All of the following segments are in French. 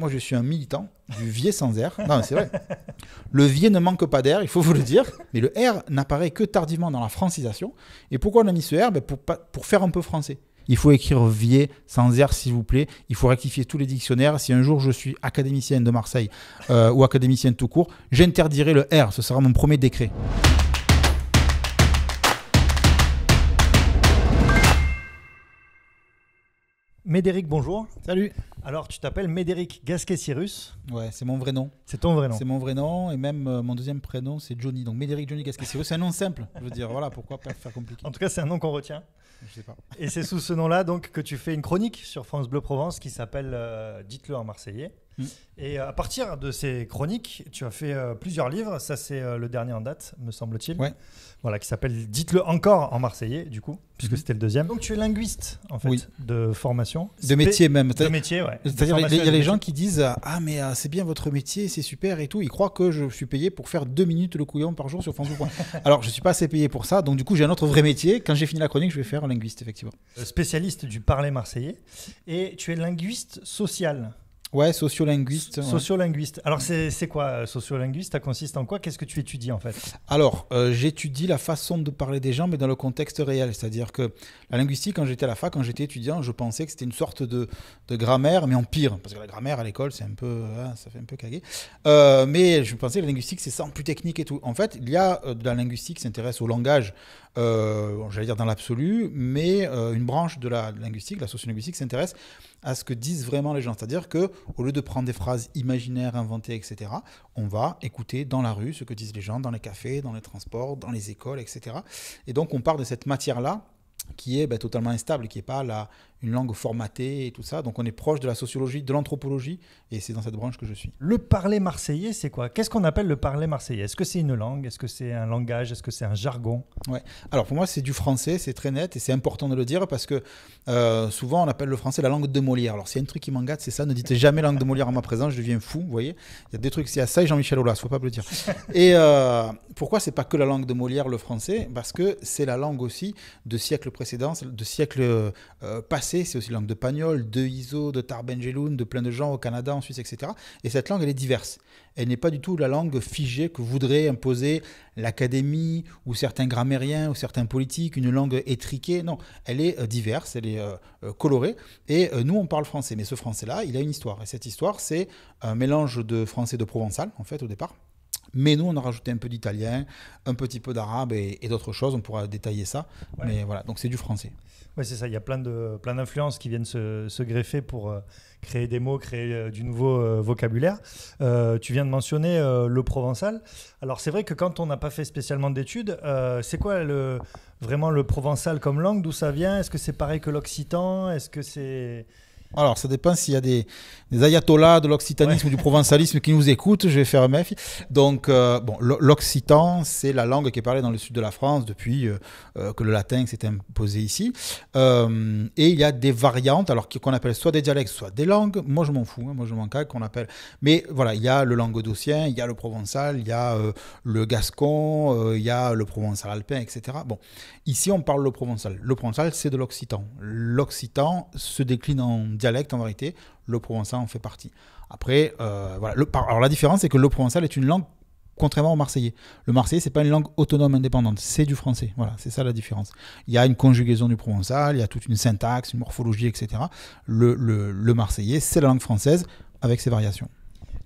Moi, je suis un militant du vier sans air. Non, c'est vrai. Le vier ne manque pas d'air, il faut vous le dire. Mais le R n'apparaît que tardivement dans la francisation. Et pourquoi on a mis ce R? Ben, pour, pour faire un peu français. Il faut écrire vier sans R, s'il vous plaît. Il faut rectifier tous les dictionnaires. Si un jour je suis académicien de Marseille euh, ou académicien tout court, j'interdirai le R. Ce sera mon premier décret. Médéric, bonjour. Salut. Alors, tu t'appelles Médéric Gasquet-Cyrus Ouais, c'est mon vrai nom. C'est ton vrai nom. C'est mon vrai nom et même euh, mon deuxième prénom, c'est Johnny. Donc Médéric Johnny Gasquet-Cyrus, c'est un nom simple. Je veux dire, voilà, pourquoi pas faire compliqué En tout cas, c'est un nom qu'on retient. Je sais pas. Et c'est sous ce nom-là donc que tu fais une chronique sur France Bleu Provence qui s'appelle euh, Dites-le en Marseillais. Mm. Et euh, à partir de ces chroniques, tu as fait plusieurs livres. Ça, c'est le dernier en date, me semble-t-il. Ouais. Voilà, qui s'appelle Dites-le encore en Marseillais, du coup, puisque mm-hmm. c'était le deuxième. Donc tu es linguiste, en fait, de formation. De métier même. De métier, ouais. C'est-à-dire, il y a les gens qui disent Ah, mais c'est bien votre métier, c'est super et tout. Ils croient que je suis payé pour faire deux minutes le couillon par jour sur France. Alors, je ne suis pas assez payé pour ça. Donc, du coup, j'ai un autre vrai métier. Quand j'ai fini la chronique, je vais faire un linguiste, effectivement. Spécialiste du parler marseillais. Et tu es linguiste social. Ouais, sociolinguiste. Sociolinguiste. Alors, c'est quoi euh, sociolinguiste? Ça consiste en quoi? Qu'est-ce que tu étudies en fait? Alors, euh, j'étudie la façon de parler des gens, mais dans le contexte réel. C'est-à-dire que la linguistique, quand j'étais à la fac, quand j'étais étudiant, je pensais que c'était une sorte de, de, grammaire, mais en pire. Parce que la grammaire à l'école, c'est un peu. Hein, ça fait un peu caguer. Euh, mais je pensais que la linguistique, c'est ça plus technique et tout. En fait, il y a de la linguistique qui s'intéresse au langage, j'allais dire dans l'absolu, mais une branche de la linguistique, la sociolinguistique, s'intéresse à ce que disent vraiment les gens. C'est-à-dire que au lieu de prendre des phrases imaginaires, inventées, etc., on va écouter dans la rue ce que disent les gens, dans les cafés, dans les transports, dans les écoles, etc. Et donc on part de cette matière-là qui est ben, totalement instable, qui n'est pas la, une langue formatée et tout ça. Donc on est proche de la sociologie, de l'anthropologie, et c'est dans cette branche que je suis. Le parler marseillais, c'est quoi? Qu'est-ce qu'on appelle le parler marseillais? Est-ce que c'est une langue? Est-ce que c'est un langage? Est-ce que c'est un jargon? Ouais. Alors pour moi, c'est du français, c'est très net, et c'est important de le dire parce que euh, souvent on appelle le français la langue de Molière. Alors s'il y a un truc qui m'engage, c'est ça. Ne dites jamais langue de Molière en ma présence, je deviens fou. Vous voyez Il y a des trucs, c'est à ça et Jean-Michel Aulas, faut pas me le dire. et euh, pourquoi c'est pas que la langue de Molière, le français? Parce que c'est la langue aussi de siècles précédents, de siècles euh, passés. C'est aussi la langue de de Iso, de Tarbenjeloun, de plein de gens au Canada, en Suisse, etc. Et cette langue, elle est diverse. Elle n'est pas du tout la langue figée que voudrait imposer l'académie ou certains grammairiens ou certains politiques, une langue étriquée. Non, elle est euh, diverse, elle est euh, colorée. Et nous, on parle français. Mais ce français-là, il a une histoire. Et cette histoire, c'est un mélange de français de provençal, en fait, au départ. Mais nous, on a rajouté un peu d'italien, un petit peu d'arabe et, d'autres choses. On pourra détailler ça. Mais voilà, donc c'est du français. Oui, c'est ça. Il y a plein de plein d'influences qui viennent se, greffer pour euh, créer des mots, créer euh, du nouveau euh, vocabulaire. tu viens de mentionner le provençal. Alors c'est vrai que quand on n'a pas fait spécialement d'études, c'est quoi le vraiment le provençal comme langue? D'où ça vient? Est-ce que c'est pareil que l'occitan? Est-ce que c'est alors, ça dépend s'il y a des, ayatollahs de l'occitanisme ou du provençalisme qui nous écoutent, je vais faire un méfie. Donc, euh, bon, l'occitan, c'est la langue qui est parlée dans le sud de la France depuis euh, euh, que le latin s'est imposé ici. et il y a des variantes, alors qu'on appelle soit des dialectes, soit des langues. Moi, je m'en fous, hein, moi, je m'en cague qu'on appelle. Mais voilà, il y a le languedocien, il y a le provençal, il y a le gascon, il y a le provençal alpin, etc. Bon, ici, on parle le provençal. Le provençal, c'est de l'occitan. L'occitan se décline en dialecte en vérité, le provençal en fait partie. Après, euh, voilà. Le, alors la différence, c'est que le provençal est une langue contrairement au marseillais. Le marseillais, c'est pas une langue autonome indépendante, c'est du français. Voilà, c'est ça la différence. Il y a une conjugaison du provençal, il y a toute une syntaxe, une morphologie, etc. Le, le, le marseillais, c'est la langue française avec ses variations.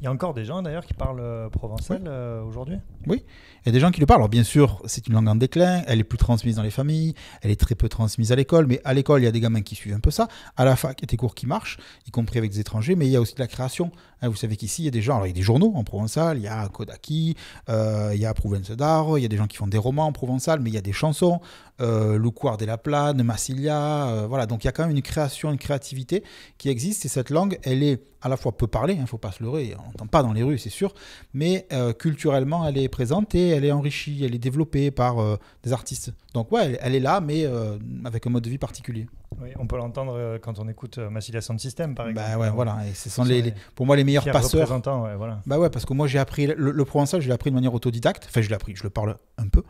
Il y a encore des gens d'ailleurs qui parlent euh, provençal euh, aujourd'hui? Oui, il y a des gens qui le parlent. Alors bien sûr, c'est une langue en déclin, elle est plus transmise dans les familles, elle est très peu transmise à l'école, mais à l'école, il y a des gamins qui suivent un peu ça. À la fac, il y a des cours qui marchent, y compris avec des étrangers, mais il y a aussi de la création. Hein, vous savez qu'ici, il y a des gens, alors il y a des journaux en provençal, il y a Kodaki, euh, il y a Provence d'Art, il y a des gens qui font des romans en provençal, mais il y a des chansons, euh, Loucoire de la Plane, Massilia, euh, voilà. Donc il y a quand même une création, une créativité qui existe, et cette langue, elle est à la fois peu parlée, il hein, ne faut pas se leurrer, on n'entend pas dans les rues, c'est sûr, mais culturellement, elle est présente et elle est enrichie, elle est développée par euh, des artistes. Donc ouais, elle, elle est là, mais euh, avec un mode de vie particulier. Oui, on peut l'entendre euh, quand on écoute Massilia Sound System, par exemple. Bah ouais, voilà. Et ce sont les, pour moi les meilleurs passeurs. ouais, voilà. Bah ouais, parce que moi j'ai appris le, le provençal, je l'ai appris de manière autodidacte. Enfin, je l'ai appris, je le parle un peu.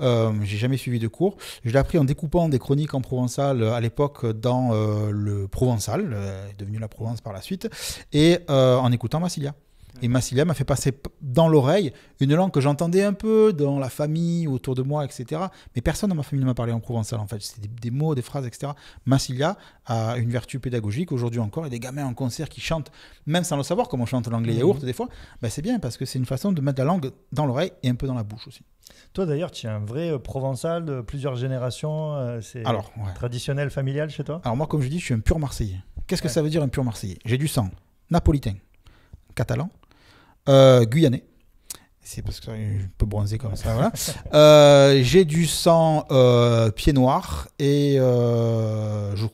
Euh, j'ai jamais suivi de cours. Je l'ai appris en découpant des chroniques en provençal à l'époque dans euh, le provençal, devenu la Provence par la suite, et euh, en écoutant Massilia. Et Massilia m'a fait passer dans l'oreille une langue que j'entendais un peu dans la famille, autour de moi, etc. Mais personne dans ma famille ne m'a parlé en provençal, en fait. C'était des, des mots, des phrases, etc. Massilia a une vertu pédagogique aujourd'hui encore. Il y a des gamins en concert qui chantent, même sans le savoir, comme on chante l'anglais Mhm. yaourt des fois. Ben, c'est bien parce que c'est une façon de mettre la langue dans l'oreille et un peu dans la bouche aussi. Toi, d'ailleurs, tu es un vrai euh, provençal de plusieurs générations. euh, c'est Alors, ouais. traditionnel, familial chez toi? Alors moi, comme je dis, je suis un pur Marseillais. Qu'est-ce que Ouais. ça veut dire un pur Marseillais? J'ai du sang napolitain, catalan, euh, guyanais. C'est parce que je suis un peu bronzé comme ça. Voilà. Euh, J'ai du sang euh, pied noir et je,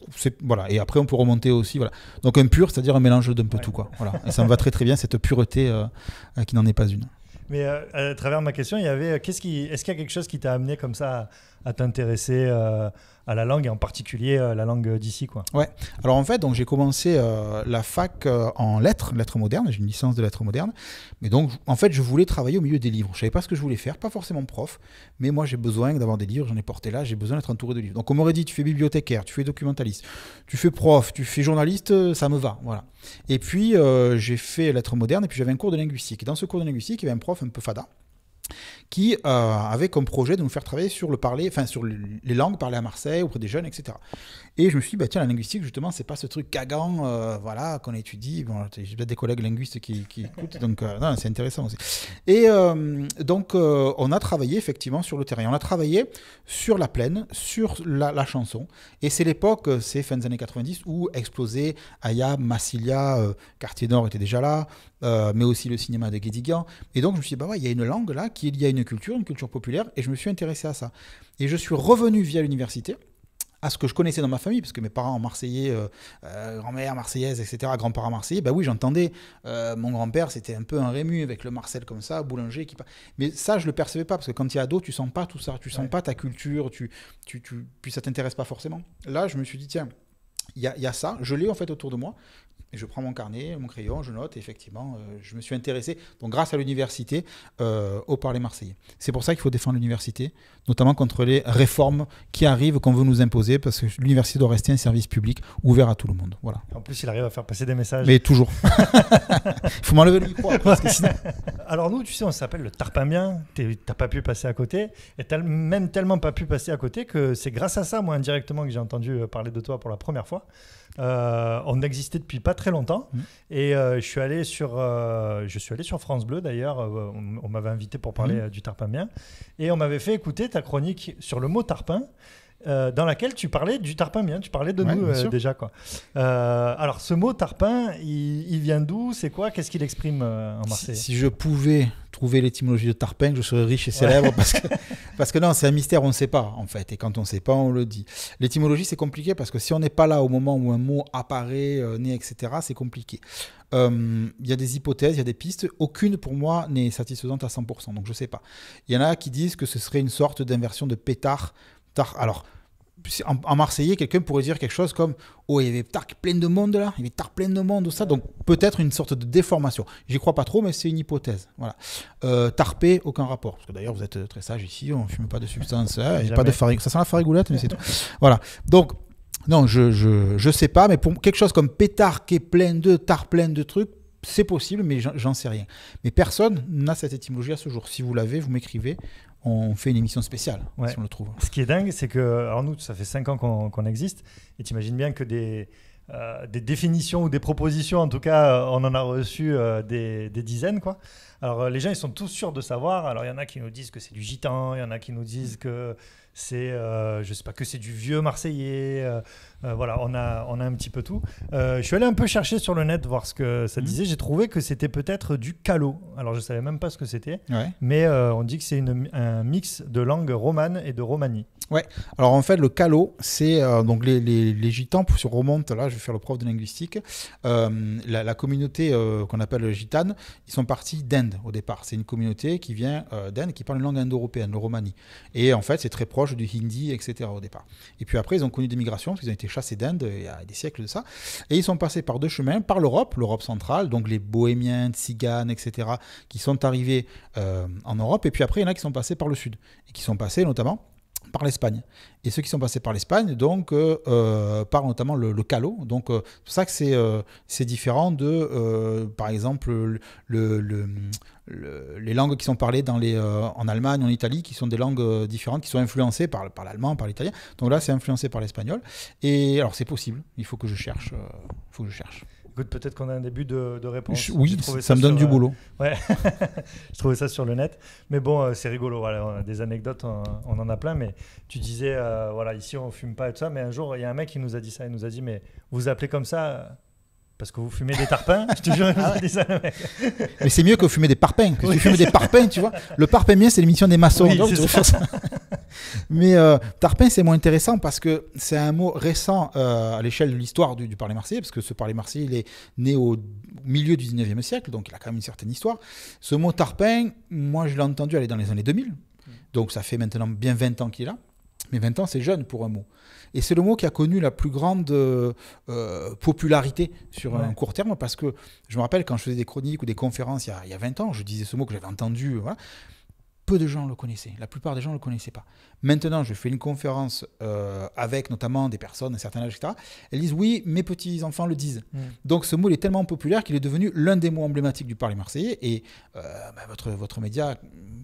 voilà. Et après, on peut remonter aussi. Voilà. Donc un pur, c'est-à-dire un mélange d'un peu Ouais. tout quoi. Voilà. Et ça me va très très bien cette pureté qui n'en est pas une. Mais à travers ma question, il y avait qu'est-ce qui, est-ce qu'il y a quelque chose qui t'a amené comme ça à, t'intéresser euh, à la langue et en particulier euh, la langue d'ici, quoi Alors en fait, donc j'ai commencé euh, la fac en lettres, lettres modernes. J'ai une licence de lettres modernes. Mais donc, en fait, je voulais travailler au milieu des livres. Je savais pas ce que je voulais faire, pas forcément prof, mais moi j'ai besoin d'avoir des livres. J'en ai porté là. J'ai besoin d'être entouré de livres. Donc on m'aurait dit, tu fais bibliothécaire, tu fais documentaliste, tu fais prof, tu fais journaliste, ça me va, voilà. Et puis j'ai fait lettres modernes et puis j'avais un cours de linguistique. Et dans ce cours de linguistique, il y avait un prof un peu fada qui euh, avait comme projet de nous faire travailler sur le parler, enfin sur le- les langues parlées à Marseille auprès des jeunes, etc. Et je me suis dit, bah, tiens, la linguistique, justement, c'est pas ce truc cagant, euh, voilà, qu'on étudie. J'ai peut-être des collègues linguistes qui, écoutent, donc euh, c'est intéressant aussi. Et donc, on a travaillé effectivement sur le terrain. On a travaillé sur la plaine, sur la, chanson. Et c'est l'époque, c'est fin des années 90, où explosait Aya, Massilia, Quartier Nord était déjà là, mais aussi le cinéma de Guédiguian. Et donc, je me suis dit, bah ouais, il y a une langue là, qui est liée à une culture, une culture populaire, et je me suis intéressé à ça. Et je suis revenu via l'université à ce que je connaissais dans ma famille, parce que mes parents marseillais, euh, euh, grand-mère marseillaise, etc., grands-parents marseillais, bah oui, j'entendais, euh, mon grand-père, c'était un peu un Rému, avec le Marcel comme ça, boulanger, qui... mais ça, je le percevais pas, parce que quand tu es ado, tu sens pas tout ça, tu sens Ouais. pas ta culture, tu, tu, tu... puis ça t'intéresse pas forcément. Là, je me suis dit, tiens, il y a, il y a ça, je l'ai en fait autour de moi, et je prends mon carnet, mon crayon, je note, et effectivement, euh, je me suis intéressé, donc grâce à l'université, euh, au parler marseillais. C'est pour ça qu'il faut défendre l'université, notamment contre les réformes qui arrivent, qu'on veut nous imposer, parce que l'université doit rester un service public ouvert à tout le monde. Voilà. En plus, il arrive à faire passer des messages. Mais toujours. Il faut m'enlever le micro après, parce que sinon. Alors nous, tu sais, on s'appelle le Tarpamien. T'es- T'as pas pu passer à côté, et t'as même tellement pas pu passer à côté que c'est grâce à ça, moi, indirectement, que j'ai entendu euh, parler de toi pour la première fois. Euh, on existait depuis pas très longtemps, Mhm. et euh, je suis allé sur, euh, je suis allé sur France Bleu d'ailleurs. euh, on on m'avait invité pour parler euh, du Tarpamien, et on m'avait fait écouter ta chronique sur le mot tarpin. Euh, dans laquelle tu parlais du tarpin tu parlais de Ouais, nous bien euh, déjà quoi. Euh, alors ce mot tarpin, il, il vient d'où? C'est quoi? Qu'est-ce qu'il exprime en Marseille? si je pouvais trouver l'étymologie de Tarpin, je serais riche et célèbre parce que, parce que non, c'est un mystère, on ne sait pas en fait. Et quand on ne sait pas, on le dit. L'étymologie, c'est compliqué parce que si on n'est pas là au moment où un mot apparaît, naît, etc., c'est compliqué. Euh, Il y a des hypothèses, il y a des pistes. Aucune pour moi n'est satisfaisante à 100%. Donc je ne sais pas. Il y en a qui disent que ce serait une sorte d'inversion de pétard. Tar- Alors, en, en marseillais, quelqu'un pourrait dire quelque chose comme Oh, il y avait plein de monde là, il y avait tard plein de monde, ça. Donc peut-être une sorte de déformation. J'y crois pas trop, mais c'est une hypothèse. Voilà. Euh, tarpé, aucun rapport. Parce que d'ailleurs, vous êtes très sage ici, on ne fume pas de substance, hein, il y a pas de farine. Ça sent la farigoulette, mais c'est tout. Voilà. Donc, non, je, je, je sais pas, mais pour quelque chose comme pétard qui est plein de, tard plein de trucs, c'est possible, mais j'en sais rien. Mais personne n'a cette étymologie à ce jour. Si vous l'avez, vous m'écrivez. On fait une émission spéciale, Ouais. si on le trouve. Ce qui est dingue, c'est que, alors nous, ça fait 5 ans qu'on existe, et tu imagines bien que des, euh, des définitions ou des propositions, en tout cas, euh, on en a reçu euh, des, des dizaines, quoi. Alors les gens, ils sont tous sûrs de savoir. Alors il y en a qui nous disent que c'est du gitan, il y en a qui nous disent que c'est, euh, je sais pas, que c'est du vieux marseillais. euh, euh, voilà, on a, on a un petit peu tout. Euh, je suis allé un peu chercher sur le net voir ce que ça Mhm. disait. J'ai trouvé que c'était peut-être du calo. Alors je savais même pas ce que c'était, Ouais. mais on dit que c'est une- un mix de langue romane et de romanie. Alors en fait, le calo, c'est euh, donc les, gitans, pour se remonte, là je vais faire le prof de linguistique, euh, la, communauté euh, qu'on appelle gitane, ils sont partis d'Inde au départ. C'est une communauté qui vient d'Inde, qui parle une langue indo-européenne, le romani. Et en fait, c'est très proche du hindi, etc. au départ. Et puis après, ils ont connu des migrations, parce qu'ils ont été chassés d'Inde il y a des siècles de ça. Et ils sont passés par deux chemins, par l'Europe, l'Europe centrale, donc les bohémiens, tziganes, etc., qui sont arrivés en Europe. Et puis après, il y en a qui sont passés par le sud, et qui sont passés notamment par l'Espagne. Et ceux qui sont passés par l'Espagne, donc, euh, euh, par notamment le, le. Donc, euh, c'est pour ça que c'est différent de, par exemple, le, le- le- le- les langues qui sont parlées dans les, en Allemagne, en Italie, qui sont des langues différentes, qui sont influencées par, l'allemand, par l'italien. Donc là, c'est influencé par l'espagnol. Et alors, c'est possible. Il faut que je cherche. il faut que je cherche. Écoute, peut-être qu'on a un début de, de réponse. Oui, ça, me donne sur, du euh, boulot. Je trouvais ça sur le net. Mais bon, euh, c'est rigolo. Voilà, on a des anecdotes, on, on en a plein. Mais tu disais, euh, voilà, ici on fume pas et tout ça. Mais un jour, il y a un mec qui nous a dit ça. Il nous a dit, mais vous vous appelez comme ça euh, parce que vous fumez des tarpins? Je te jure, il nous a dit ça, le mec. Mais c'est mieux que fumer des parpaings. Que Oui. tu fumes des parpaings, tu vois. Le parpaing mien, c'est l'émission des maçons. Oui, Donc, Mais euh, tarpin, c'est moins intéressant parce que c'est un mot récent euh, à l'échelle de l'histoire du, du parler marseillais, parce que ce parler marseillais, il est né au milieu du 19e siècle, donc il a quand même une certaine histoire. Ce mot tarpin, moi, je l'ai entendu aller dans les années 2000. Donc ça fait maintenant bien 20 ans qu'il est là. Mais 20 ans, c'est jeune pour un mot. Et c'est le mot qui a connu la plus grande euh, popularité sur un court terme, parce que je me rappelle quand je faisais des chroniques ou des conférences il y a, il y a 20 ans, je disais ce mot que j'avais entendu, voilà. Peu de gens le connaissaient. La plupart des gens ne le connaissaient pas. Maintenant, je fais une conférence euh, avec notamment des personnes d'un certain âge, etc. Elles disent oui, mes petits-enfants le disent. Mm. Donc ce mot il est tellement populaire qu'il est devenu l'un des mots emblématiques du parler marseillais. Et euh, bah, votre, votre média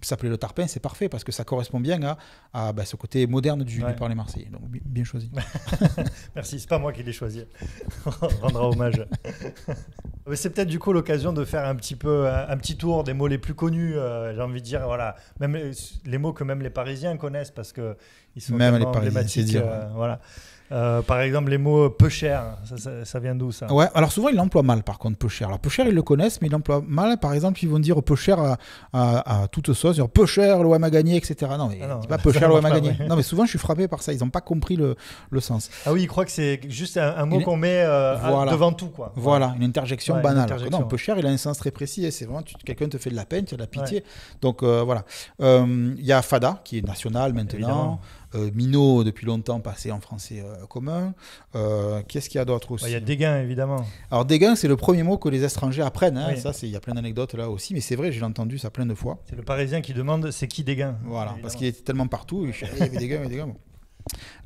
s'appelait le tarpin, c'est parfait parce que ça correspond bien à, à, bah, ce côté moderne du, du Ouais. parler marseillais. Donc bi- bien choisi. Merci, c'est pas moi qui l'ai choisi. On rendra hommage. C'est peut-être du coup l'occasion de faire un petit peu un, un petit tour des mots les plus connus. euh, J'ai envie de dire voilà, même les, les mots que même les Parisiens connaissent parce que ils sont Même les tellement Parisiens, c'est emblématiques. euh, voilà. Euh, par exemple, les mots peu cher, ça, ça- ça vient d'où ça? Ouais, alors souvent ils l'emploient mal par contre, peu cher. Alors peu cher ils le connaissent, mais ils l'emploient mal. Par exemple, ils vont dire peu cher à, à, à toute sauce, genre peu cher l'OM a gagné, etc. Non, mais Ah non, pas peu cher l'OM a gagné. ouais. Non, mais souvent je suis frappé par ça. Ils n'ont pas compris le, le sens. Ah oui, il croit que c'est juste un, un mot qu'on met euh, à- devant tout quoi. Voilà, une interjection Ouais, une banale. interjection, non, peu cher, il a un sens très précis. et C'est vraiment, quelqu'un te fait de la peine, tu as de la pitié. Donc euh, voilà. Euh, Il y a Fada, qui est national maintenant. Évidemment. Euh, Minot, depuis longtemps, passé en français euh, commun. Euh, Qu'est-ce qu'il y a d'autre aussi Ouais, Il y a des gains évidemment. Alors dégain, c'est le premier mot que les étrangers apprennent. hein. Oui. Ça, c'est il y a plein d'anecdotes là aussi, mais c'est vrai, j'ai entendu ça plein de fois. C'est le Parisien qui demande c'est qui des gains. Voilà, parce qu'il était tellement partout. Il y avait gains, des gains. bon.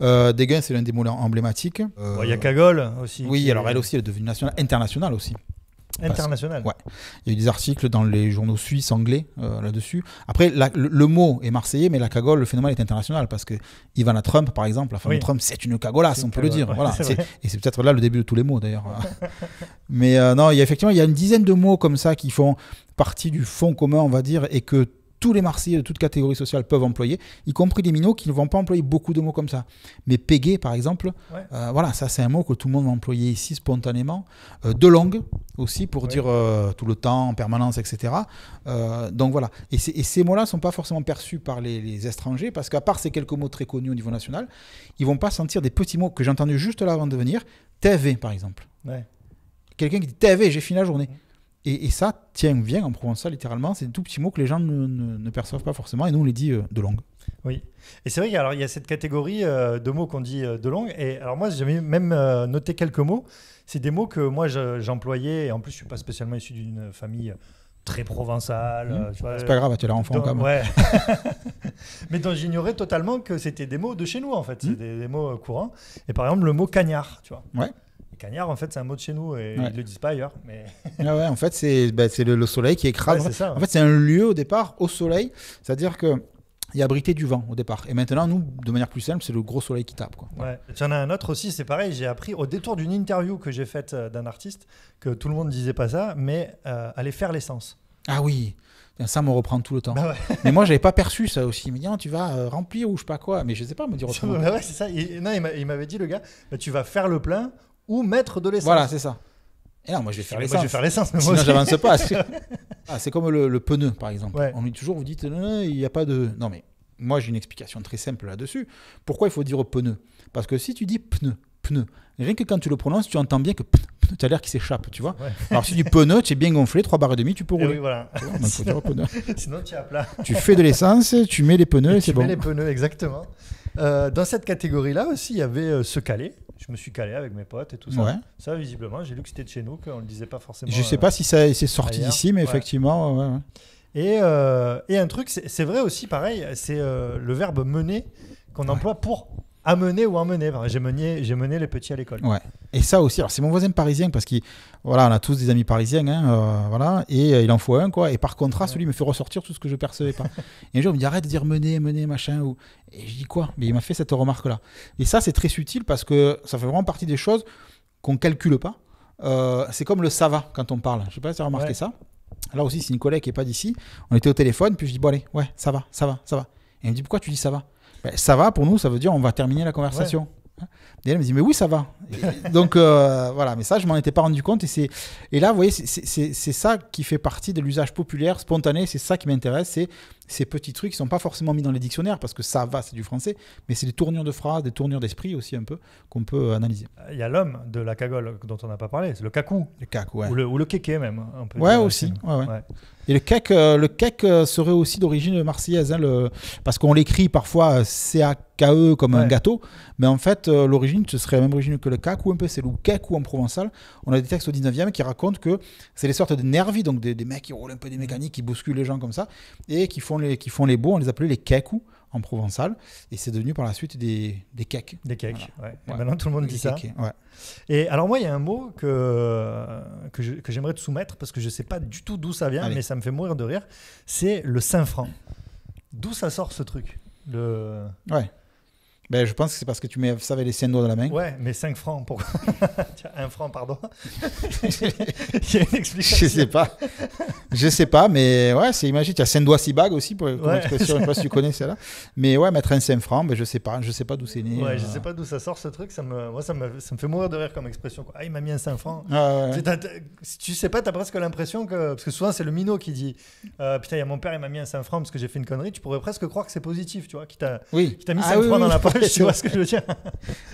Euh, Dégain, c'est l'un des mots emblématiques. Euh, Il y a Cagole aussi. oui, qui alors elle aussi, elle est devenue nationale, internationale aussi. Internationale. Ouais. Il y a eu des articles dans les journaux suisses, anglais euh, là-dessus. Après, la- le, le mot est marseillais, mais la cagole, le phénomène est international parce que Ivana Trump, par exemple, la femme Oui. de Trump, c'est une cagolasse, on peut le dire. ouais, voilà. Et c'est peut-être là le début de tous les mots d'ailleurs. mais euh, non, il y a effectivement il y a une dizaine de mots comme ça qui font partie du fond commun, on va dire, et que tous les Marseillais de toute catégorie sociale peuvent employer, y compris des minots qui ne vont pas employer beaucoup de mots comme ça. Mais péguer, par exemple, Ouais. euh, voilà, ça c'est un mot que tout le monde va employer ici spontanément. Euh, de langue aussi pour Ouais. dire euh, tout le temps, en permanence, etc. Donc voilà. Et, ces- et ces mots-là ne sont pas forcément perçus par les, les étrangers parce qu'à part ces quelques mots très connus au niveau national, ils vont pas sentir des petits mots que j'ai entendus juste là avant de venir. TV, par exemple. Ouais. Quelqu'un qui dit TV, j'ai fini la journée. Et, et ça, tiens, vient en provençal littéralement. C'est des tout petits mots que les gens ne, ne- ne perçoivent pas forcément et nous on les dit euh, de langue. Oui. Et c'est vrai qu'il y a- alors, il y a cette catégorie euh, de mots qu'on dit euh, de langue. Et alors moi, j'ai même noté quelques mots. C'est des mots que moi, je- j'employais. Et en plus, je suis pas spécialement issu d'une famille très provençale. Mmh. C'est pas grave, tu es l'enfant dont- quand même. ouais. Mais dont j'ignorais totalement que c'était des mots de chez nous, en fait. Mmh. C'est des, des mots courants. Et par exemple, le mot cagnard, tu vois. Ouais. Et cagnard, en fait, c'est un mot de chez nous. Et Ouais. ils le disent pas ailleurs. Mais Ah ouais, en fait, c'est c'est le, le soleil qui écrase. Ouais, c'est ça. En fait, c'est un lieu au départ au soleil, c'est-à-dire que il abritait du vent au départ. Et maintenant, nous, de manière plus simple, c'est le gros soleil qui tape. Quoi. Ouais. Tu en as un autre aussi, c'est pareil. J'ai appris au détour d'une interview que j'ai faite euh, d'un artiste que tout le monde disait pas ça, mais euh, aller faire l'essence. Ah oui. Ça me reprend tout le temps. Bah mais moi, j'avais pas perçu ça aussi. Il me dit, tu vas euh, remplir ou je sais pas quoi. Mais je sais pas me dire autrement. Bah ouais, c'est ça. non, il m'avait dit, le gars, bah, tu vas faire le plein ou mettre de l'essence. Voilà, c'est ça. Et non, moi, je vais faire l'essence. Moi, je vais faire l'essence. Sinon, j'avance pas. ah, c'est comme le, pneu, par exemple. On dit toujours, vous dites, non, il n'y a pas de. Non, mais moi, j'ai une explication très simple là-dessus. Pourquoi il faut dire pneu? Parce que si tu dis pneu, pneu, rien que quand tu le prononces, tu entends bien que pneu tu as l'air qui s'échappe, tu vois. Alors si du pneu, tu es bien gonflé, 3 barres et demi, tu peux rouler. oui, voilà. sinon, sinon, tu es à plat. Tu fais de l'essence, tu mets les pneus et, c'est bon. Tu mets les pneus, exactement. Euh, dans cette catégorie-là aussi, il y avait euh, se caler. Je me suis calé avec mes potes et tout ça. Ça, visiblement, j'ai lu que c'était de chez nous, qu'on ne le disait pas forcément. Je ne sais pas si ça c'est sorti d'ici, mais effectivement. Et, euh, et, un truc, c'est vrai aussi, pareil, c'est le verbe mener qu'on emploie pour amener ou emmener. J'ai mené, j'ai mené les petits à l'école. Ouais. Et ça aussi, alors c'est mon voisin parisien parce qu'on voilà, on a tous des amis parisiens, hein, euh, voilà, et euh, il en faut un quoi. Et par contraste, celui lui me fait ressortir tout ce que je percevais pas. et un jour, il me dit arrête de dire mener, mener, machin. Ou... Et je dis quoi? Mais il m'a fait cette remarque là. Et ça, c'est très subtil parce que ça fait vraiment partie des choses qu'on calcule pas. Euh, c'est comme le ça va quand on parle. Je sais pas si tu as remarqué ça. Là aussi, c'est une collègue qui est pas d'ici. On était au téléphone, puis je dis bon allez, ouais, ça va, ça va, ça va. Et il me dit pourquoi tu dis ça va? Ça va, pour nous, ça veut dire on va terminer la conversation. Et elle me dit, mais oui, ça va. Donc euh, voilà, mais ça, je m'en étais pas rendu compte. Et, c'est, et là, vous voyez, c'est, ça qui fait partie de l'usage populaire, spontané. C'est ça qui m'intéresse. C'est ces petits trucs qui sont pas forcément mis dans les dictionnaires parce que ça va, c'est du français, mais c'est des tournures de phrases, des tournures d'esprit aussi un peu qu'on peut analyser. Il y a l'homme de la cagole dont on n'a pas parlé, c'est le cacou. Le cacou, ouais. Ou le, ou le kéké même. ouais, aussi. Ouais, ouais. Et le kek, euh, le kek euh, serait aussi d'origine marseillaise, hein, le... parce qu'on l'écrit parfois C-A-K-E comme un gâteau, mais en fait, euh, l'origine, ce serait la même origine que le ou un peu, c'est le ou en provençal. On a des textes au 19e qui racontent que c'est des sortes de nervis, donc des, des, mecs qui roulent un peu des mécaniques, qui bousculent les gens comme ça, et qui font les, qui font les beaux, on les appelait les kekou en provençal, et c'est devenu par la suite des, des cakes. Des cakes, ouais. Et maintenant tout le monde dit ça. ouais. Et alors moi, il y a un mot que, que j'aimerais te soumettre, parce que je ne sais pas du tout d'où ça vient, mais ça me fait mourir de rire, c'est le Saint-Franc. D'où ça sort ce truc? Le... Ouais. Ben, je pense que c'est parce que tu mets, savais les 5 doigts dans la main. Ouais, mais 5 francs, pourquoi Un franc, pardon. Il y a une explication. Je sais pas. Je sais pas, mais ouais, c'est imagine. Tu as 5 doigts, 6 bagues aussi, pour, comme expression. Je sais pas si tu connais celle-là. Mais ouais, mettre un 5 francs, ben, je sais pas. Je sais pas d'où c'est né. Ouais, euh... je sais pas d'où ça sort ce truc. Ça me, moi, ça me, ça me fait mourir de rire comme expression. Ah, il m'a mis un 5 francs. Ah, ouais. Si tu sais pas, tu as presque l'impression que. Parce que souvent, c'est le minot qui dit euh, Putain, il y a mon père, il m'a mis un 5 francs parce que j'ai fait une connerie. Tu pourrais presque croire que c'est positif, tu vois, qui t'a oui. mis 5 ah francs dans la poche. tu vois ce que je veux dire.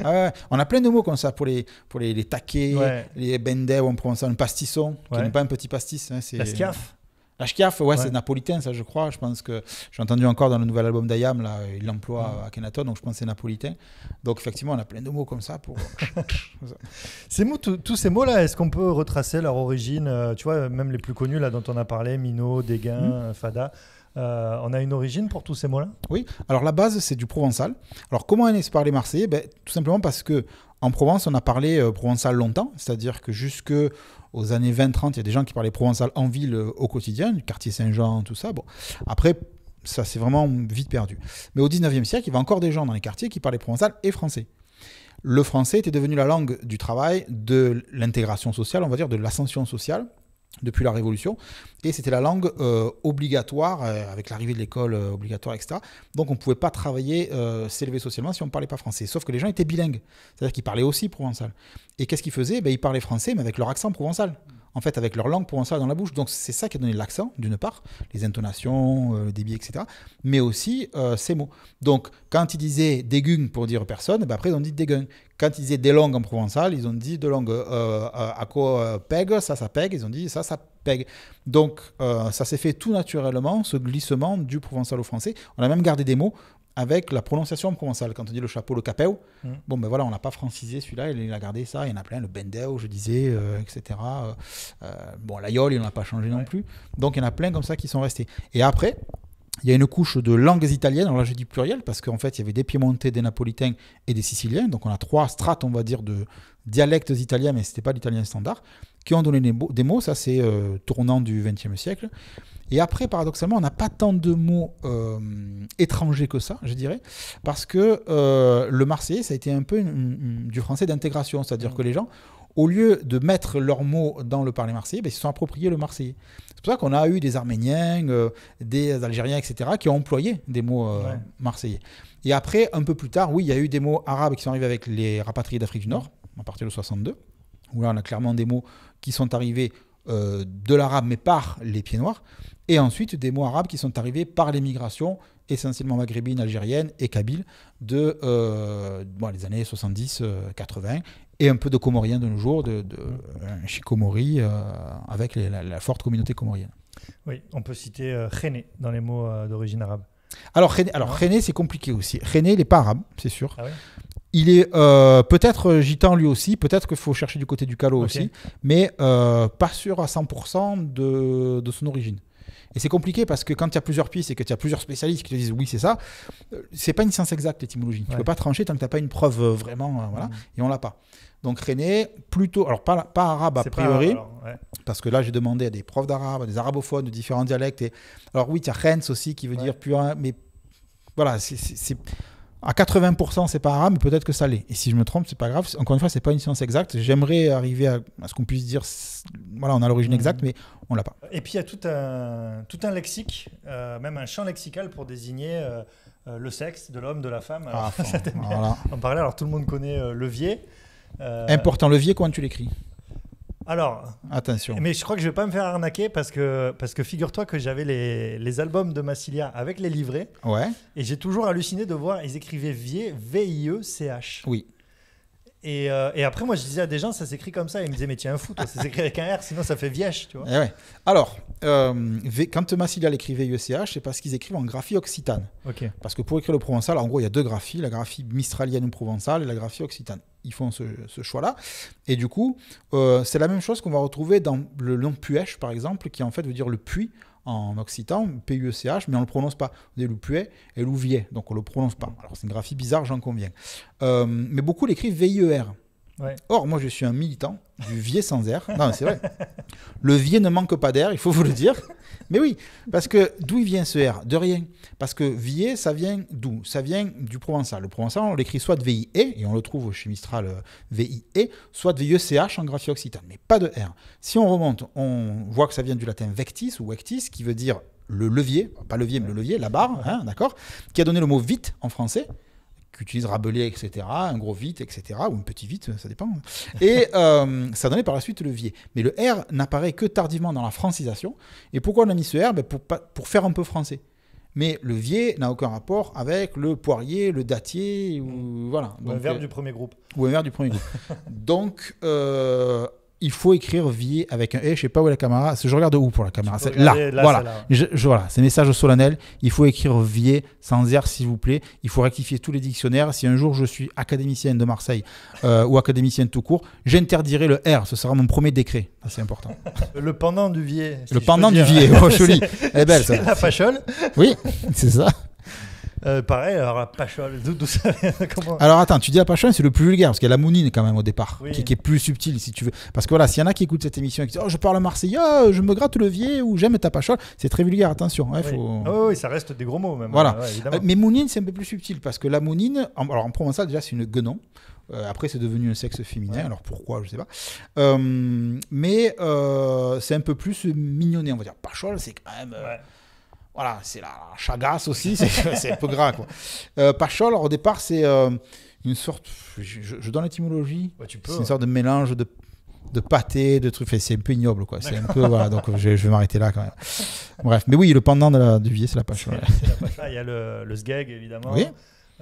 Ah on a plein de mots comme ça pour les, pour les, les taquets, les bendets ou en provençal, un pastisson, qui n'est pas un petit pastis. Hein, la schiaf La schiaf, ouais, c'est napolitain, ça, je crois. Je pense que j'ai entendu encore dans le nouvel album d'Ayam, là, il l'emploie à Kenaton, donc je pense que c'est napolitain. Donc, effectivement, on a plein de mots comme ça pour. ces mots, tous ces mots-là, est-ce qu'on peut retracer leur origine euh, Tu vois, même les plus connus, là, dont on a parlé, Mino, Dégain, hmm. Fada. Euh, on a une origine pour tous ces mots-là? Oui, alors la base, c'est du provençal. Alors comment on est parlé marseillais? Ben, Tout simplement parce que en Provence, on a parlé euh, provençal longtemps, c'est-à-dire que jusque aux années 20-30, il y a des gens qui parlaient provençal en ville euh, au quotidien, du quartier Saint-Jean, tout ça. Bon, après, ça s'est vraiment vite perdu. Mais au 19e siècle, il y avait encore des gens dans les quartiers qui parlaient provençal et français. Le français était devenu la langue du travail, de l'intégration sociale, on va dire, de l'ascension sociale depuis la Révolution. Et c'était la langue euh, obligatoire, euh, avec l'arrivée de l'école euh, obligatoire, etc. Donc on ne pouvait pas travailler, s'élever socialement si on ne parlait pas français. Sauf que les gens étaient bilingues, c'est-à-dire qu'ils parlaient aussi provençal. Et qu'est-ce qu'ils faisaient? Ben, Ils parlaient français, mais avec leur accent provençal en fait, avec leur langue provençale dans la bouche. Donc, c'est ça qui a donné l'accent, d'une part, les intonations, le débit, etc., mais aussi ces mots. Donc, quand ils disaient dégung pour dire personne, ben après, ils ont dit dégung. Quand ils disaient des langues en provençal, ils ont dit de langue à quoi peg, ça, ça peg, ils ont dit ça, ça peg. Donc, ça s'est fait tout naturellement, ce glissement du provençal au français. On a même gardé des mots avec la prononciation provençale. Quand on dit le chapeau, le capéo, mm. bon ben voilà, on n'a pas francisé celui-là, il a gardé ça, il y en a plein, le bendeo, je disais, euh, etc. Euh, euh, bon, l'aïol, il n'en a pas changé non plus. Donc il y en a plein comme ça qui sont restés. Et après, il y a une couche de langues italiennes, alors là je dis pluriel parce qu'en fait il y avait des piémontais, des napolitains et des siciliens, donc on a trois strates on va dire de dialectes italiens, mais ce n'était pas l'italien standard, qui ont donné des mots, ça c'est tournant du XXe siècle. Et après, paradoxalement, on n'a pas tant de mots euh, étrangers que ça, je dirais, parce que euh, le marseillais, ça a été un peu du français d'intégration, c'est-à-dire mmh. que les gens au lieu de mettre leurs mots dans le parler marseillais, ben, ils se sont appropriés le marseillais. C'est pour ça qu'on a eu des Arméniens, euh, des Algériens, etc., qui ont employé des mots euh, Ouais. marseillais. Et après, un peu plus tard, oui, il y a eu des mots arabes qui sont arrivés avec les rapatriés d'Afrique du Nord, à partir de 62, où là, on a clairement des mots qui sont arrivés euh, de l'arabe, mais par les pieds noirs. Et ensuite, des mots arabes qui sont arrivés par l'émigration, essentiellement maghrébine, algérienne et kabyle, de euh, bon, les années 70-80, et un peu de comorien de nos jours, de, de un chikomori, euh, avec les- la, la forte communauté comorienne. Oui, on peut citer euh, dans les mots euh, d'origine arabe. Alors, René, alors. René, c'est compliqué aussi. René, il n'est pas arabe, c'est sûr. Ah Il est euh, peut-être euh, gitan lui aussi, peut-être qu'il faut chercher du côté du Calo Ok. aussi, mais euh, pas sûr à 100% de, de son origine. Et c'est compliqué parce que quand il y a plusieurs pistes et que tu as plusieurs spécialistes qui te disent oui, c'est ça, euh, c'est pas une science exacte l'étymologie. Tu Ouais. peux pas trancher tant que tu n'as pas une preuve euh, vraiment, euh, voilà, Mhm. et on l'a pas. Donc René, plutôt, alors pas, pas arabe a pas priori, arabe, alors, ouais. parce que là j'ai demandé à des profs d'arabe, à des arabophones de différents dialectes. Et... Alors oui, il y a Rennes aussi qui veut Ouais. dire purin, mais voilà, c'est- à 80% c'est pas arabe, mais peut-être que ça l'est. Et si je me trompe, c'est pas grave. Encore une fois, c'est pas une science exacte. J'aimerais arriver à, à ce qu'on puisse dire, voilà, on a l'origine Mhm. exacte, mais on l'a pas. Et puis il y a tout un, tout un lexique, euh, même un champ lexical pour désigner euh, euh, le sexe de l'homme, de la femme. Alors, Ah, ça voilà. parler. Alors tout le monde connaît euh, levier. Important levier, comment tu l'écris? Alors, Attention. mais je crois que je vais pas me faire arnaquer parce que, parce que figure-toi que j'avais les, les albums de Massilia avec les livrets Ouais, et j'ai toujours halluciné de voir, ils écrivaient Vier, V-I-E-C-H. oui. Et, euh, et après, moi, je disais à des gens, ça s'écrit comme ça. Ils me disaient, mais tiens, un fou, toi, ça s'écrit avec un R, sinon ça fait Vièche, tu vois. Eh ouais. Alors, euh, quand Massilia écrivait UECH, c'est parce qu'ils écrivent en graphie occitane. Parce que pour écrire le provençal, en gros, il y a deux graphies, la graphie mistralienne ou provençale et la graphie occitane. Ils font ce, ce choix-là. Et du coup, euh, c'est la même chose qu'on va retrouver dans le nom Puech, par exemple, qui en fait veut dire le puits en occitan, P-U-E-C-H, mais on ne le prononce pas. On dit Loupuet et Louvier, donc on ne le prononce pas. Alors c'est une graphie bizarre, j'en conviens. Euh, mais beaucoup l'écrivent V-I-E-R. Ouais. Or, moi, je suis un militant du vier sans air. Non, c'est vrai. Le vier ne manque pas d'air, il faut vous le dire. Mais oui, parce que d'où il vient ce R De rien. Parce que vier, ça vient d'où? Ça vient du provençal. Le provençal, on l'écrit soit de VIE, et on le trouve chez Mistral euh, VIE, soit de VIECH en graphie occitane, mais pas de R. Si on remonte, on voit que ça vient du latin vectis ou vectis, qui veut dire le levier, pas levier, mais le levier, la barre, hein, d'accord? Qui a donné le mot vite en français qu'utilise Rabelais, etc., un gros vite, etc., ou un petit vite, ça dépend. Et euh, ça donnait par la suite le levier. Mais le R n'apparaît que tardivement dans la francisation. Et pourquoi on a mis ce R? Ben, pour, pour faire un peu français. Mais le vier n'a aucun rapport avec le poirier, le dattier, ou voilà. Ou un verbe euh, du premier groupe. ou un verbe du premier groupe. Donc, euh, il faut écrire vier avec un E. Je sais pas où est la caméra. Je regarde où pour la caméra C'est là. là, voilà. c'est là. Je, je- voilà, c'est message solennel. Il faut écrire vier sans R, s'il vous plaît. Il faut rectifier tous les dictionnaires. Si un jour je suis académicien de Marseille euh, ou académicien tout court, j'interdirai le R. Ce sera mon premier décret. C'est important. Le pendant du vier. si le pendant du vier. Oh, joli. Elle est belle, C'est ça. la pachole. Oui, c'est ça. Euh, pareil, alors la pachole, d'où ça vient Comment Alors attends, tu dis la pachonne, c'est le plus vulgaire, parce qu'il y a la mounine quand même au départ, Oui. qui, qui est plus subtile si tu veux. Parce que voilà, s'il y en a qui écoutent cette émission et qui disent Oh, je parle marseillais, oh, je me gratte le vier ou j'aime ta pachole, c'est très vulgaire, attention. ouais, Oui. faut- Ah oui, oui, ça reste des gros mots même. Voilà. Ouais. Euh, Mais mounine, c'est un peu plus subtil, parce que la mounine, en, alors en provençal, déjà, c'est une guenon. Euh, après, c'est devenu un sexe féminin, Ouais. alors pourquoi, je sais pas. Euh, mais euh, c'est un peu plus mignonné, on va dire. Pachole, c'est quand même. Ouais. Voilà, c'est la chagasse aussi, c'est un peu gras quoi. Euh, Pachol, alors, au départ, c'est euh, une sorte. Je, je- je donne l'étymologie. Ouais. C'est une sorte de mélange de, de pâté, de trucs. Enfin, c'est un peu ignoble quoi. C'est un peu. voilà, donc je, je vais m'arrêter là quand même. Bref, mais oui, le pendant de la, du c'est la Pachol. C'est la pacha. Il y a le, le sgeg évidemment. Oui.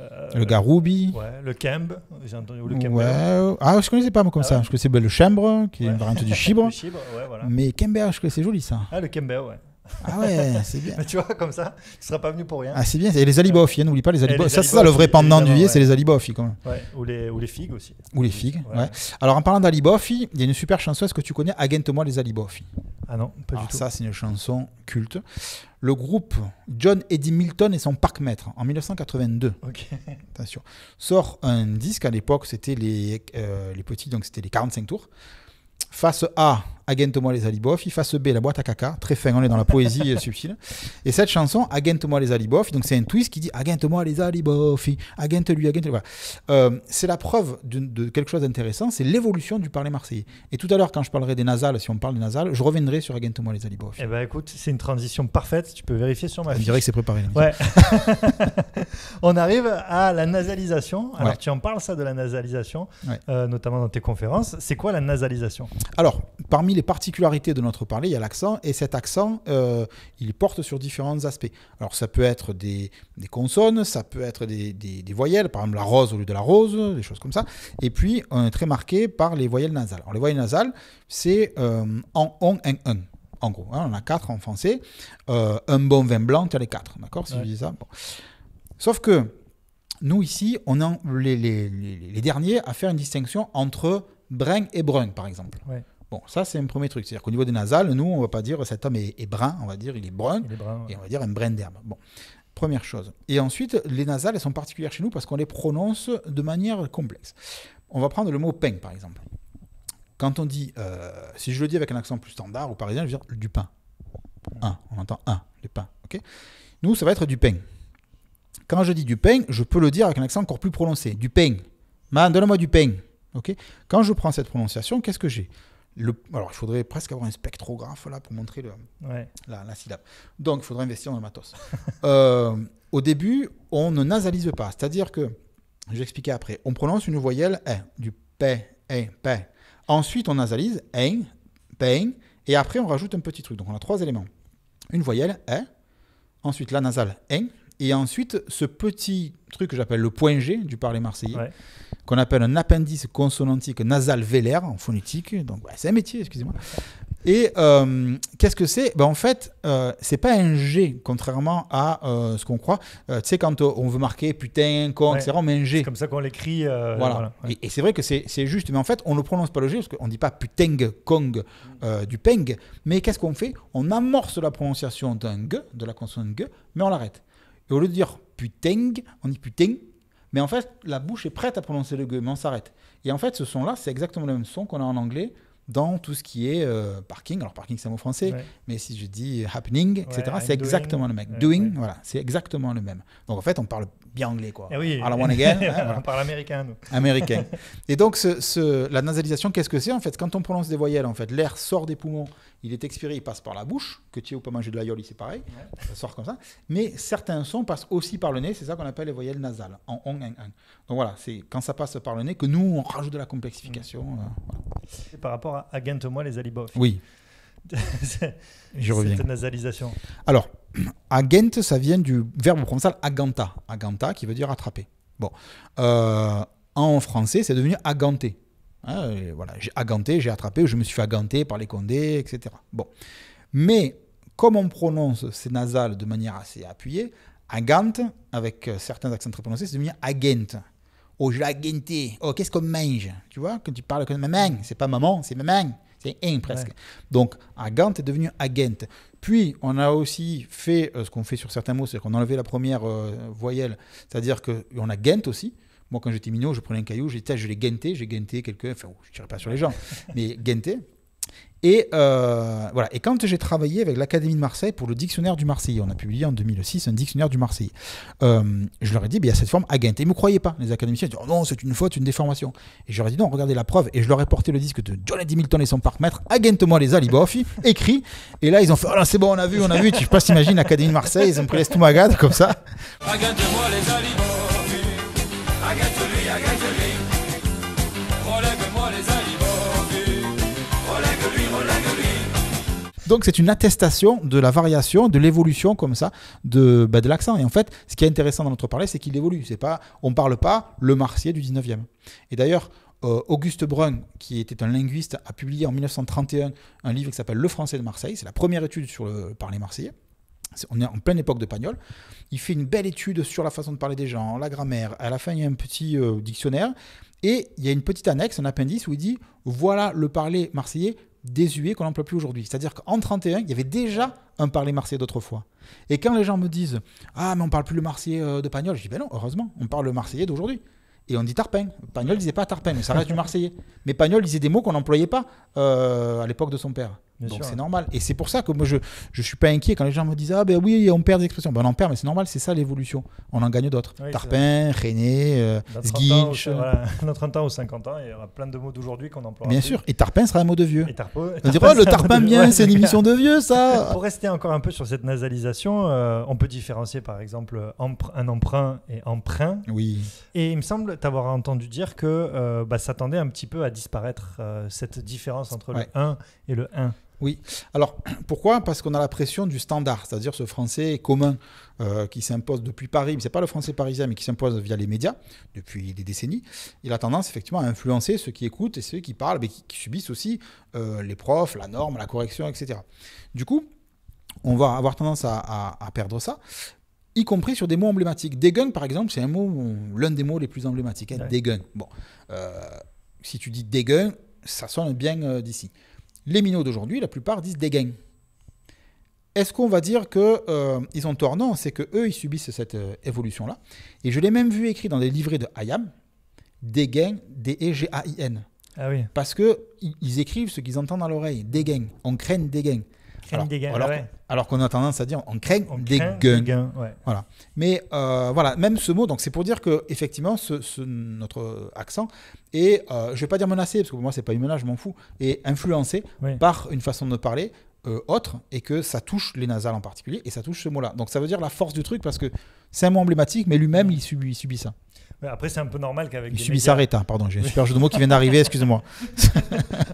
Euh, Le garoubi. Ouais, le kemb, j'ai entendu. Le kember. Ouais. Ah, je connaissais pas moi comme Ah ça. ouais Je connaissais ben, le chambre, qui est une variante du chibre. Le chibre, ouais, voilà. Mais Kember, je connaissais joli ça. Ah, le kember, ouais. Ah ouais, c'est bien. Mais tu vois, comme ça, tu seras pas venu pour rien. Ah, c'est bien. Et les alibofs, hein, n'oublie pas les alibofs. les Ça, c'est ça le vrai pendant du évidemment, vier, ouais. c'est les alibofs quand même. Ouais. Ou, les, ou les figues aussi. Ou les figues, Ouais. ouais. Alors en parlant d'Alibofi, il y a une super chanson, est-ce que tu connais Agente-moi les Alibofi Ah non, pas Alors du tout. ça, c'est une chanson culte. Le groupe John Eddie Milton et son parc-maître, en 1982, Ok. attention, sort un disque, à l'époque c'était les, euh, les petits, donc c'était les 45 tours. Face A, Agente-moi les alibof, il face B, la boîte à caca, très fin, on est dans la poésie subtile. Et cette chanson, Agente-moi les alibof, donc c'est un twist qui dit Agente-moi les alibof, agente-lui, agente lui voilà. c'est la preuve de, quelque chose d'intéressant, c'est l'évolution du parler marseillais. Et tout à l'heure, quand je parlerai des nasales, si on parle des nasales, je reviendrai sur Agente-moi les alibof. Eh ben écoute, c'est une transition parfaite, tu peux vérifier sur ma Je dirais que c'est préparé. Ouais. on arrive à la nasalisation. Alors tu en parles ça de la nasalisation, euh, notamment dans tes conférences. C'est quoi la nasalisation? Alors, parmi les particularités de notre parler, il y a l'accent, et cet accent, euh, il porte sur différents aspects. Alors ça peut être des, consonnes, ça peut être des, voyelles, par exemple la rose au lieu de la rose, des choses comme ça. Et puis, on est très marqué par les voyelles nasales. Alors les voyelles nasales, c'est euh, en, on, en, un en gros. Hein, on a quatre en français. un bon vin blanc, tu as les quatre. D'accord Si je dis ça? Sauf que nous, ici, on a les, les, derniers à faire une distinction entre brun et brun, par exemple. Bon, ça, c'est un premier truc. C'est-à-dire qu'au niveau des nasales, nous, on ne va pas dire cet homme est, brun, on va dire il est brun, et on va dire un brin d'herbe. Bon, première chose. Et ensuite, les nasales, elles sont particulières chez nous parce qu'on les prononce de manière complexe. On va prendre le mot pain, par exemple. Quand on dit, euh, si je le dis avec un accent plus standard ou parisien, je veux dire du pain. Un, on entend un, du pain. ok? Nous, ça va être du pain. Quand je dis du pain, je peux le dire avec un accent encore plus prononcé. Du pain. Man, donne-moi du pain. Ok? Quand je prends cette prononciation, qu'est-ce que j'ai? Le... Alors, il faudrait presque avoir un spectrographe là pour montrer le... la, syllabe. Donc, il faudrait investir dans le matos. Euh, au début, on ne nasalise pas. C'est-à-dire que, je vais expliquer après, on prononce une voyelle E, du P, E, P. Ensuite, on nasalise ein, pain, et après, on rajoute un petit truc. Donc, on a trois éléments. Une voyelle E, ensuite la nasale ein, et ensuite, ce petit truc que j'appelle le point G du parler marseillais, qu'on appelle un appendice consonantique nasal vélaire en phonétique. Donc, c'est un métier, excusez-moi. Et euh, qu'est-ce que c'est? Ben, En fait, euh, c'est pas un G, contrairement à euh, ce qu'on croit. Euh, tu sais, quand on veut marquer putain, con, etc., on met un G. C'est comme ça qu'on l'écrit. voilà. Et, c'est vrai que c'est juste, mais en fait, on ne prononce pas le G parce qu'on ne dit pas putain, kong du peng. Mais qu'est-ce qu'on fait? On amorce la prononciation d'un G, de la consonne G, mais on l'arrête. Et au lieu de dire putain, on dit putain. Mais en fait, la bouche est prête à prononcer le gueux, mais on s'arrête. Et en fait, ce son-là, c'est exactement le même son qu'on a en anglais dans tout ce qui est euh, parking. Alors, parking, c'est un mot français, mais si je dis happening, etc., c'est exactement le même. doing, voilà, c'est exactement le même. Donc, en fait, on parle bien anglais, quoi. Eh oui. À la one again. Hein, on parle américain, nous. Américain. Et donc, ce, la nasalisation, qu'est-ce que c'est En fait, quand on prononce des voyelles, en fait, l'air sort des poumons, il est expiré, il passe par la bouche. Que tu aies ou pas manger de l'aïoli, c'est pareil. Ça sort comme ça. Mais certains sons passent aussi par le nez, c'est ça qu'on appelle les voyelles nasales, en on, un, un. Donc voilà, c'est quand ça passe par le nez que nous, on rajoute de la complexification. Euh, par rapport à Agente-moi les alibofs. Oui. Je reviens. Cette nasalisation. Alors, agent, ça vient du verbe provençal aganta. Aganta, qui veut dire attraper. Bon. Euh, en français, c'est devenu aganté. Hein, voilà, j'ai aganté, j'ai attrapé, je me suis fait aganter par les condés, etc. Bon. Mais, comme on prononce ces nasales de manière assez appuyée, agante, avec certains accents très prononcés, c'est devenu agent. Oh, je l'ai agenté. Oh, qu'est-ce qu'on mange? Tu vois, quand tu parles comme maman, c'est pas maman, c'est maman. C'est un presque. Donc, agent est devenu agent. Puis, on a aussi fait euh, ce qu'on fait sur certains mots, c'est qu'on a enlevé la première euh, voyelle, c'est-à-dire qu'on a gent aussi. Moi, quand j'étais minot, je prenais un caillou, je l'ai genté, j'ai genté quelqu'un, enfin, je ne tirais pas sur les gens, mais genté. Et euh, voilà. Et quand j'ai travaillé avec l'Académie de Marseille pour le dictionnaire du Marseillais, on a publié en 2006 un dictionnaire du Marseillais. Euh, je leur ai dit, il y a cette forme agent. Et ils ne me croyaient pas, les académiciens. Disaient, oh non, c'est une faute, une déformation. Et je leur ai dit, non, regardez la preuve. Et je leur ai porté le disque de John Milton et son parc-maître, Agente-moi les alibofi, écrit. Et là, ils ont fait, oh c'est bon, on a vu, on a vu. Je sais pas si t'imagines l'Académie de Marseille, ils ont pris l'estomac comme ça. Agente-moi les alibofi, Donc c'est une attestation de la variation, de l'évolution comme ça de, bah, de l'accent. Et en fait, ce qui est intéressant dans notre parler, c'est qu'il évolue. C'est pas, on parle pas le marseillais du 19e. Et d'ailleurs, euh, Auguste Brun, qui était un linguiste, a publié en 1931 un livre qui s'appelle Le français de Marseille. C'est la première étude sur le parler marseillais. On est en pleine époque de Pagnol. Il fait une belle étude sur la façon de parler des gens, la grammaire. À la fin, il y a un petit euh, dictionnaire. Et il y a une petite annexe, un appendice, où il dit voilà le parler marseillais désuet qu'on n'emploie plus aujourd'hui. C'est-à-dire qu'en 31, il y avait déjà un parler marseillais d'autrefois. Et quand les gens me disent Ah, mais on parle plus le marseillais euh, de Pagnol, je dis Ben non, heureusement, on parle le marseillais d'aujourd'hui. et on dit tarpin. Pagnol disait pas tarpin, mais ça reste du marseillais. Mais Pagnol disait des mots qu'on n'employait pas euh, à l'époque de son père. Bien Donc c'est normal. Et c'est pour ça que moi je je suis pas inquiet quand les gens me disent ah ben oui on perd des expressions. Ben on en perd mais c'est normal, c'est ça l'évolution. On en gagne d'autres. Oui, Tarpin, René, euh, Dans 30 ans, ou, Sguinch. voilà, dans 30 ans ou 50 ans, il y aura plein de mots d'aujourd'hui qu'on emploie. Bien sûr. Et tarpin sera un mot de vieux. Et tarpo, On dira oh, le tarpin bien, c'est une émission de vieux ça. Pour rester encore un peu sur cette nasalisation, euh, on peut différencier par exemple un emprunt et emprunt. Oui. Et il me semble t'avoir entendu dire que euh, bah, ça tendait un petit peu à disparaître, euh, cette différence entre Ouais. le 1 et le 1. Alors, pourquoi? Parce qu'on a la pression du standard, c'est-à-dire ce français commun euh, qui s'impose depuis Paris, mais ce n'est pas le français parisien, mais qui s'impose via les médias depuis des décennies. Il a tendance effectivement à influencer ceux qui écoutent et ceux qui parlent, mais qui, qui subissent aussi euh, les profs, la norme, la correction, etc. Du coup, on va avoir tendance à, à- à perdre ça, y compris sur des mots emblématiques. Dégun, par exemple, c'est un mot, l'un des mots les plus emblématiques. Hein, Ouais. Dégun. Bon, euh, si tu dis dégun, ça sonne bien euh, d'ici. Les minots d'aujourd'hui, la plupart disent dégain. Est-ce qu'on va dire que euh, ont tort? Non, c'est que eux ils subissent cette euh, évolution-là. Et je l'ai même vu écrit dans des livrets de Hayam, dégain, D-E-G-A-I-N. Ah oui, Parce que i- ils écrivent ce qu'ils entendent dans l'oreille, dégain. On craint dégain. crème Alors- des gains. alors, ouais. Alors qu'on a tendance à dire on craint On des craint guns. des gains, ouais. Mais euh, voilà, même ce mot, donc c'est pour dire que effectivement, ce, ce- notre accent est, euh, je vais pas dire menacé parce que pour moi c'est pas une menace, je m'en fous, est influencé Oui. par une façon de parler euh, autre et que ça touche les nasales en particulier et ça touche ce mot-là. Donc ça veut dire la force du truc parce que c'est un mot emblématique, mais lui-même il subit, il subit ça. Après, c'est un peu normal qu'avec subit médias- sa réta, pardon. J'ai un super jeu de mots qui vient d'arriver, excusez-moi.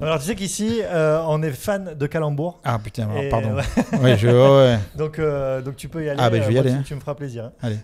Alors, tu sais qu'ici, euh, on est fan de calembour. Ah putain, alors, Et, pardon. ouais, Ouais, je, ouais, ouais. donc, euh, donc, tu peux y aller. Ah, ben, je vais y euh, aller, tu- hein. Tu me feras plaisir. hein. Allez.